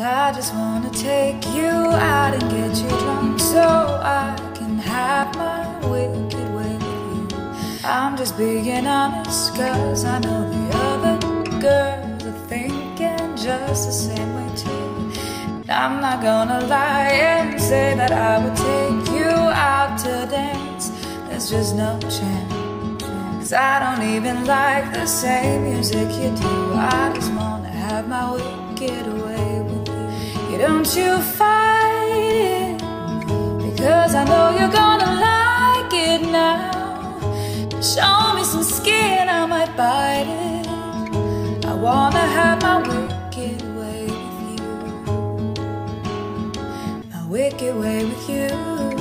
I just wanna take you out and get you drunk so I can have my wicked way with you. I'm just being honest, cause I know the other girls are thinking just the same way too. And I'm not gonna lie and say that I would take you out to dance. There's just no chance. Cause I don't even like the same music you do. I just wanna have my wicked way. Don't you fight it Because I know you're gonna like it now. Show me some skin, I might bite it. I wanna have my wicked way with you. My wicked way with you